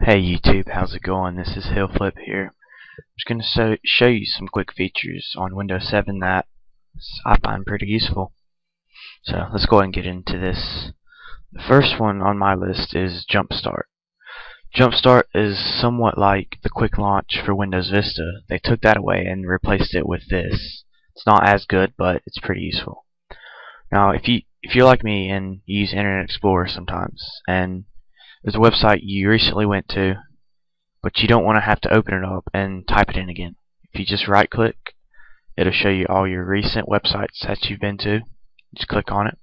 Hey YouTube, how's it going? This is Hillflip here. I'm just going to show, show you some quick features on Windows 7 that I find pretty useful. So let's go ahead and get into this. The first one on my list is Jumpstart. Jumpstart is somewhat like the quick launch for Windows Vista. They took that away and replaced it with this. It's not as good, but it's pretty useful. Now, if you if you're like me and you use Internet Explorer sometimes, and there's a website you recently went to, but you don't want to have to open it up and type it in again. If you just right click, it'll show you all your recent websites that you've been to. Just click on it.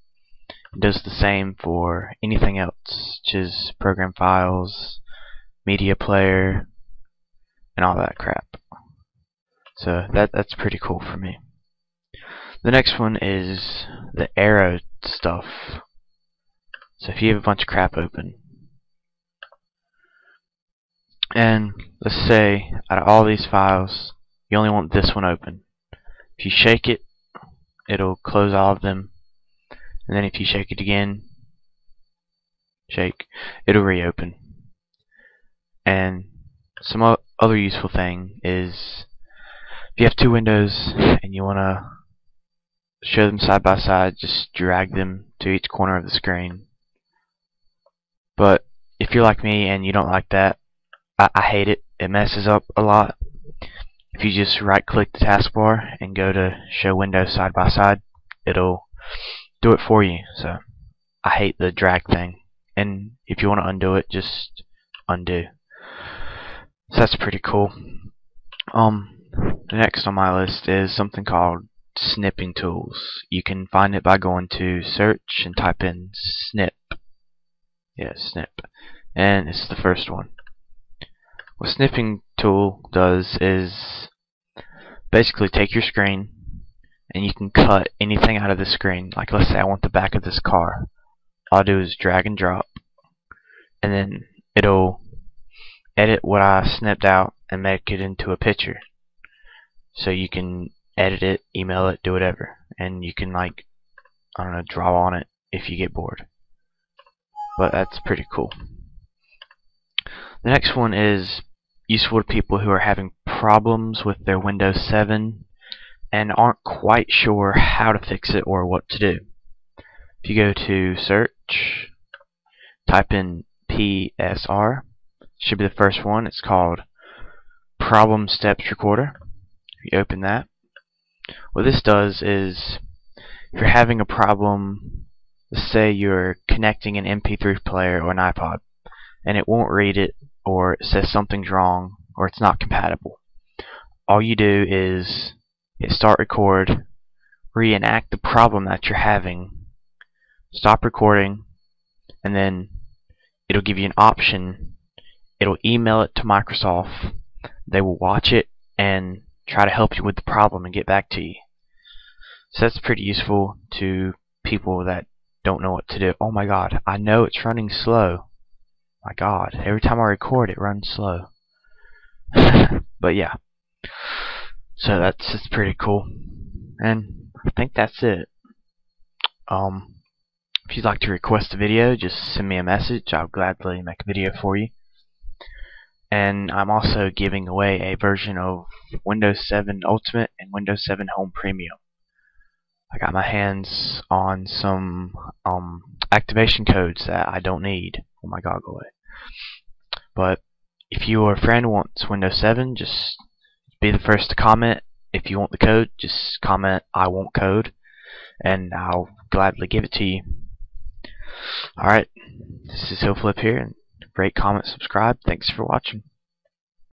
It does the same for anything else, such as program files, media player, and all that crap. So that that's pretty cool for me. The next one is the Aero stuff. So if you have a bunch of crap open, and let's say out of all these files you only want this one open. If you shake it it'll close all of them. And then if you shake it again shake it'll reopen. And some other useful thing is if you have two windows and you want to show them side by side just drag them to each corner of the screen. But if you're like me and you don't like that I, I hate it. It messes up a lot. If you just right click the taskbar and go to show windows side by side, it'll do it for you. So I hate the drag thing. And if you want to undo it, just undo. So that's pretty cool. Um, the next on my list is something called snipping tools. You can find it by going to search and type in snip. Yeah, snip. And it's the first one. What snipping tool does is basically take your screen and you can cut anything out of the screen. Like let's say I want the back of this car. All I'll do is drag and drop and then it'll edit what I snipped out and make it into a picture. So you can edit it, email it, do whatever. And you can like I don't know, draw on it if you get bored. But that's pretty cool. The next one is useful to people who are having problems with their Windows 7 and aren't quite sure how to fix it or what to do. If you go to search, type in PSR, should be the first one. It's called Problem Steps Recorder. If you open that, what this does is if you're having a problem, say you're connecting an MP3 player or an iPod and it won't read it or it says something's wrong or it's not compatible. All you do is hit start record, reenact the problem that you're having, stop recording, and then it'll give you an option. It'll email it to Microsoft. They will watch it and try to help you with the problem and get back to you. So that's pretty useful to people that don't know what to do. Oh my god, I know it's running slow. My god, every time I record it runs slow. but yeah. So that's just pretty cool. And I think that's it. Um if you'd like to request a video, just send me a message. I'll gladly make a video for you. And I'm also giving away a version of Windows 7 Ultimate and Windows 7 Home Premium. I got my hands on some um, activation codes that I don't need on my goggle but if your friend wants Windows 7, just be the first to comment. If you want the code, just comment I want code and I'll gladly give it to you. Alright, this is Hillflip here, rate, comment, subscribe. Thanks for watching.